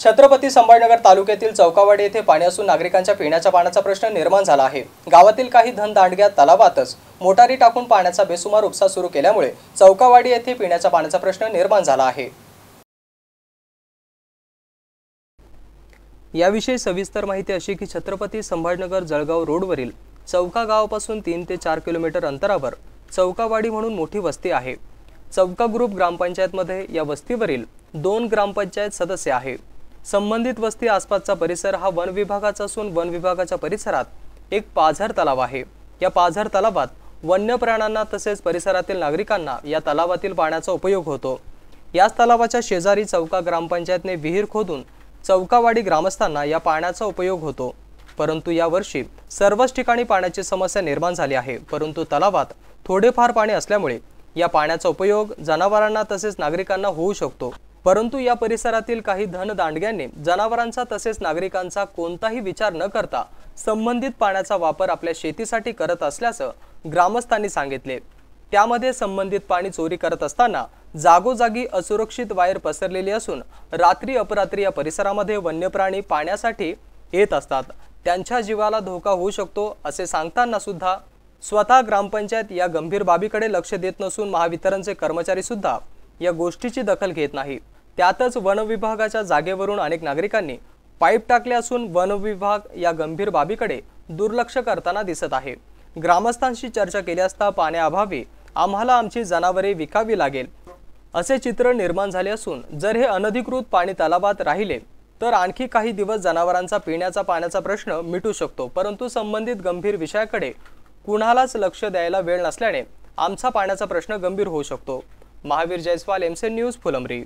छत्रपती संभाजीनगर तालुक्यातील चौकावाडी येथे पाणी असून नागरिकांच्या पिण्याच्या पाण्याचा प्रश्न निर्माण झाला आहे. गावातील काही धनदांडग्या तलावातच मोटारी टाकून पाण्याचा बेसुमार उपसा सुरू केल्यामुळे चौकावाडी येथे पिण्याच्या पाण्याचा प्रश्न निर्माण झाला आहे. याविषयी सविस्तर माहिती अशी की छत्रपती संभाजीनगर जळगाव रोडवरील चौका गावापासून तीन ते चार किलोमीटर अंतरावर चौकावाडी म्हणून मोठी वस्ती आहे. चौका ग्रुप ग्रामपंचायतमध्ये या वस्तीवरील दोन ग्रामपंचायत सदस्य आहे. संबंधित वस्ती आसपासचा परिसर हा वन विभागाचा असून वन विभागाच्या परिसरात एक पाझर तलाव आहे. या पाझर तलावात वन्य प्राण्यांना तसेच परिसरातील नागरिकांना या तलावातील पाण्याचा उपयोग होतो. याच तलावाच्या शेजारी चौका ग्रामपंचायतने विहीर खोदून चौकावाडी ग्रामस्थांना या पाण्याचा उपयोग होतो. परंतु यावर्षी सर्वच ठिकाणी पाण्याची समस्या निर्माण झाली आहे. परंतु तलावात थोडेफार पाणी असल्यामुळे या पाण्याचा उपयोग जनावरांना तसेच नागरिकांना होऊ शकतो. परंतु या परिसरातील काही धनदांडग्यांनी जनावरांचा तसेच नागरिकांचा कोणताही विचार न करता संबंधित पाण्याचा वापर आपल्या शेतीसाठी करत असल्याचं ग्रामस्थांनी सांगितले. त्यामध्ये संबंधित पाणी चोरी करत असताना जागोजागी असुरक्षित वायर पसरलेली असून रात्री अपरात्री या परिसरामध्ये वन्यप्राणी पाण्यासाठी येत असतात. त्यांच्या जीवाला धोका होऊ शकतो असे सांगताना सुद्धा स्वतः ग्रामपंचायत या गंभीर बाबीकडे लक्ष देत नसून महावितरणचे कर्मचारी सुद्धा या गोष्टीची दखल घेत नाही. त्यातच वनविभागाच्या जागेवरून अनेक नागरिकांनी पाईप टाकले असून वनविभाग या गंभीर बाबीकडे दुर्लक्ष करताना दिसत आहे. ग्रामस्थांशी चर्चा केली असता पाण्याअभावी आम्हाला आमची जनावरे विकावी लागेल असे चित्र निर्माण झाले असून जर हे अनधिकृत पाणी तलावात राहिले तर आणखी काही दिवस जनावरांचा पिण्याचा पाण्याचा प्रश्न मिटू शकतो परंतु संबंधित गंभीर विषयाकडे कुणालाच लक्ष द्यायला वेळ नसल्याने आमचा पाण्याचा प्रश्न गंभीर होऊ शकतो. महावीर जयस्वाल एमसेन न्यूज फुलंब्री.